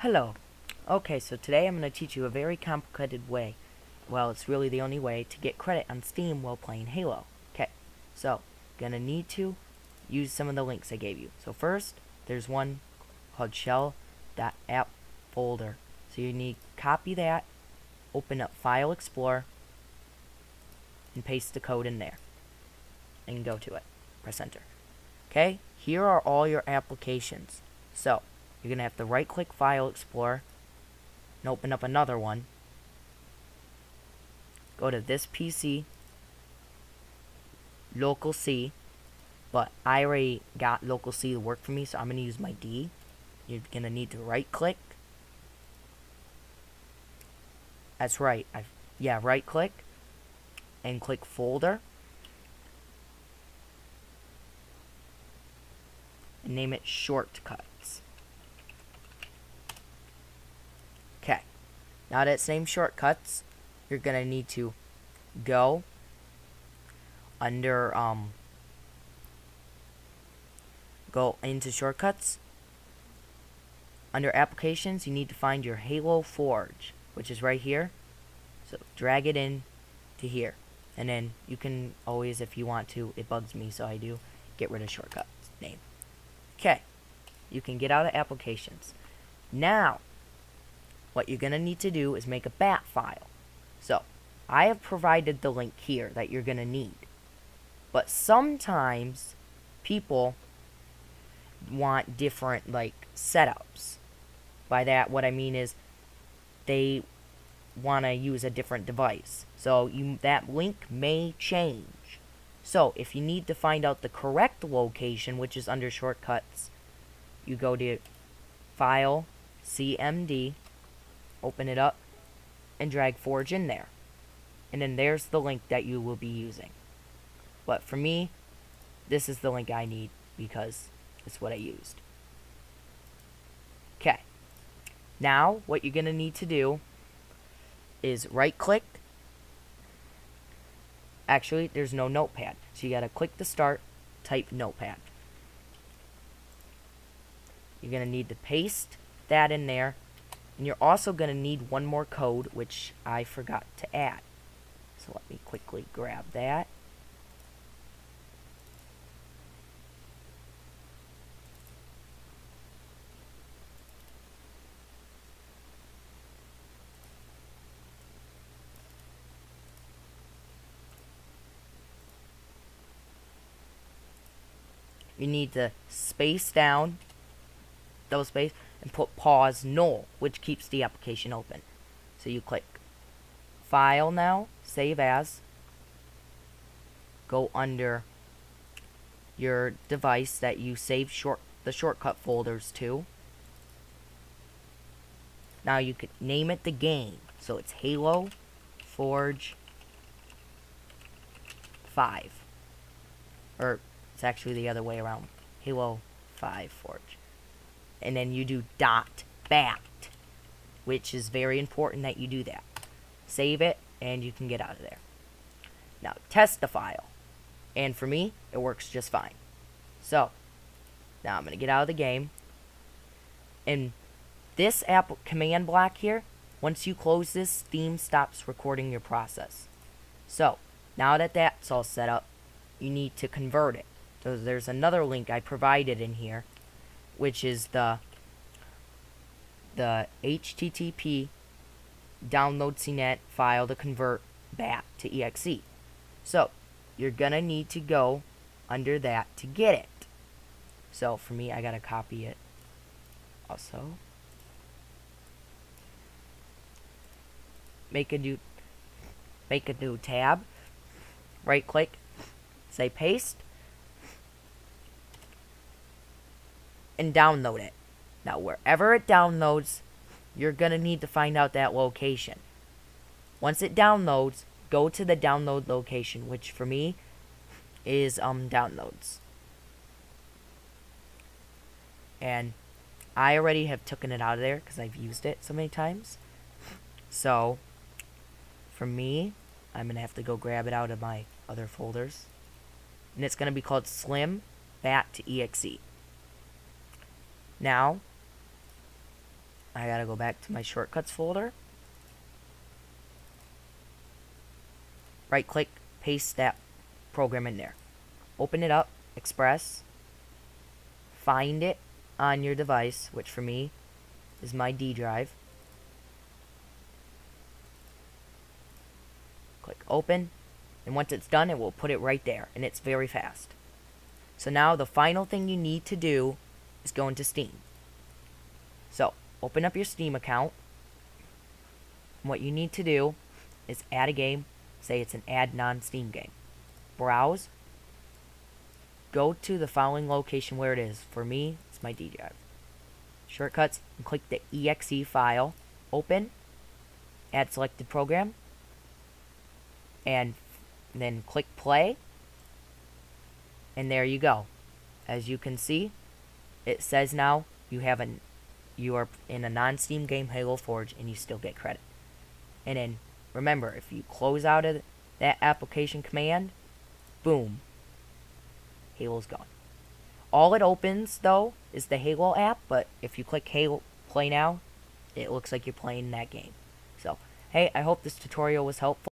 Hello. Okay, so today I'm going to teach you a very complicated way. Well, it's really the only way to get credit on Steam while playing Halo. Okay, so, gonna need to use some of the links I gave you. So first, there's one called shell.app folder. So you need to copy that, open up File Explorer, and paste the code in there. And go to it. Press enter. Okay, here are all your applications. So, you're going to have to right click File Explorer and open up another one. Go to this PC, local C, but I already got local C to work for me, so I'm going to use my D. You're going to need to right click. That's right. I yeah, right click and click folder. And name it shortcuts. Okay. Now that it's named shortcuts, you're going to need to go under um go into shortcuts under applications you need to find your Halo Forge which is right here. So drag it in to here. And then you can always if you want to it bugs me so I do get rid of shortcuts name. Okay. You can get out of applications. Now what you're gonna need to do is make a bat file. So I have provided the link here that you're gonna need. But sometimes people want different like setups. By that what I mean is they want to use a different device. So you, that link may change. So if you need to find out the correct location, which is under shortcuts, you go to File, CMD, open it up, and drag Forge in there. And then there's the link that you will be using. But for me, this is the link I need because it's what I used. Okay. Now, what you're going to need to do is right click. Actually, there's no notepad. So you got to click the start, type notepad. You're going to need to paste that in there. And you're also going to need one more code, which I forgot to add. So let me quickly grab that. You need to space down, double space, and put pause null, which keeps the application open. So you click File now, Save As, go under your device that you save short the shortcut folders to. Now you could name it the game. So it's Halo Forge 5. Or actually the other way around. Halo 5 Forge. And then you do dot bat, which is very important that you do that. Save it, and you can get out of there. Now, test the file. And for me, it works just fine. So, now I'm going to get out of the game. And this app command block here, once you close this, Steam stops recording your process. So, now that that's all set up, you need to convert it. So there's another link I provided in here, which is the the HTTP download CNET file to convert BAT to EXE. So you're gonna need to go under that to get it. So for me, I gotta copy it. Also, make a new make a new tab. Right click, say paste and download it. Now, wherever it downloads, you're going to need to find out that location. Once it downloads, go to the download location, which for me is um downloads. And I already have taken it out of there because I've used it so many times. So, for me, I'm going to have to go grab it out of my other folders. And it's going to be called Slimm Bat to EXE. Now, I got to go back to my shortcuts folder. Right click, paste that program in there. Open it up, Express, find it on your device, which for me is my D drive. Click open, and once it's done, it will put it right there, and it's very fast. So now the final thing you need to do is going to Steam. So, open up your Steam account. What you need to do is add a game, say it's an add non-Steam game. Browse, go to the following location where it is. For me, it's my D drive. Shortcuts, and click the exe file, open, add selected program, and then click play, and there you go. As you can see, it says now you have an you are in a non-Steam game Halo Forge and you still get credit. And then remember, if you close out of that application command, boom, Halo's gone. All it opens, though, is the Halo app, but if you click Halo Play Now, it looks like you're playing that game. So, hey, I hope this tutorial was helpful.